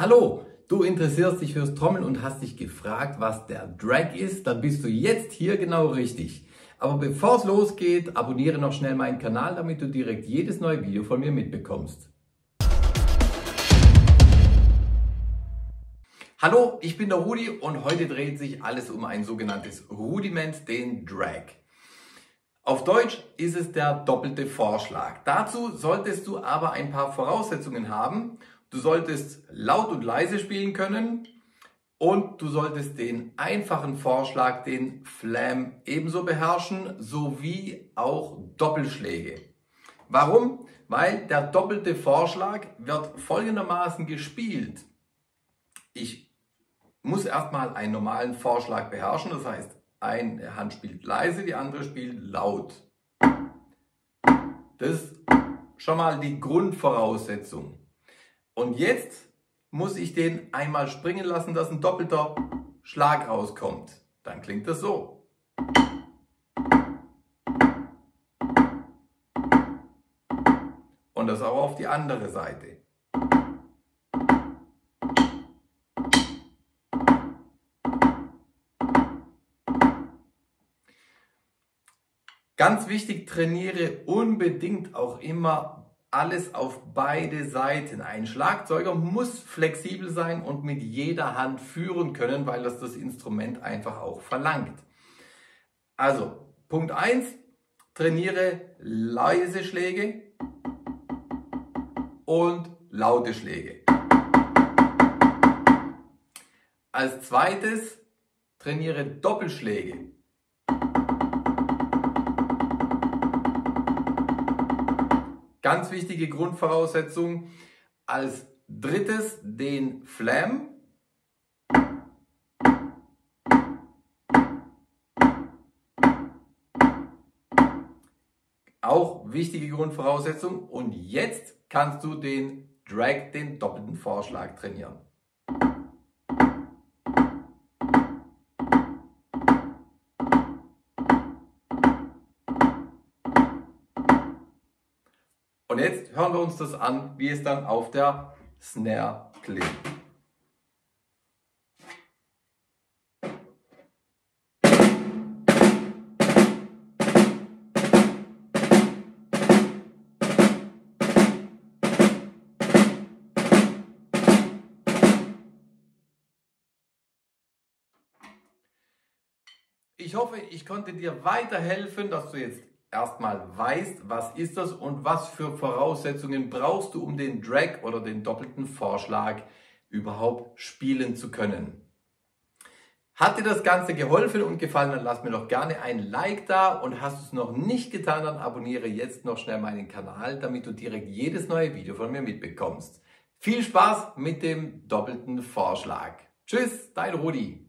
Hallo, du interessierst dich fürs Trommeln und hast dich gefragt, was der Drag ist? Dann bist du jetzt hier genau richtig. Aber bevor es losgeht, abonniere noch schnell meinen Kanal, damit du direkt jedes neue Video von mir mitbekommst. Hallo, ich bin der Rudi und heute dreht sich alles um ein sogenanntes Rudiment, den Drag. Auf Deutsch ist es der doppelte Vorschlag. Dazu solltest du aber ein paar Voraussetzungen haben Du solltest laut und leise spielen können und du solltest den einfachen Vorschlag, den Flam, ebenso beherrschen, sowie auch Doppelschläge. Warum? Weil der doppelte Vorschlag wird folgendermaßen gespielt. Ich muss erstmal einen normalen Vorschlag beherrschen, das heißt, eine Hand spielt leise, die andere spielt laut. Das ist schon mal die Grundvoraussetzung. Und jetzt muss ich den einmal springen lassen, dass ein doppelter Schlag rauskommt. Dann klingt das so. Und das auch auf die andere Seite. Ganz wichtig, trainiere unbedingt auch immer alles auf beide Seiten. Ein Schlagzeuger muss flexibel sein und mit jeder Hand führen können, weil das das Instrument einfach auch verlangt. Also, Punkt 1, trainiere leise Schläge und laute Schläge. Als zweites trainiere Doppelschläge. Ganz wichtige Grundvoraussetzung. Als drittes den Flam. Auch wichtige Grundvoraussetzung. Und jetzt kannst du den Drag, den doppelten Vorschlag trainieren. Und jetzt hören wir uns das an, wie es dann auf der Snare klingt. Ich hoffe, ich konnte dir weiterhelfen, dass du jetzt erstmal weißt, was ist das und was für Voraussetzungen brauchst du, um den Drag oder den doppelten Vorschlag überhaupt spielen zu können. Hat dir das Ganze geholfen und gefallen, dann lass mir doch gerne ein Like da und hast du es noch nicht getan, dann abonniere jetzt noch schnell meinen Kanal, damit du direkt jedes neue Video von mir mitbekommst. Viel Spaß mit dem doppelten Vorschlag. Tschüss, dein Rudi.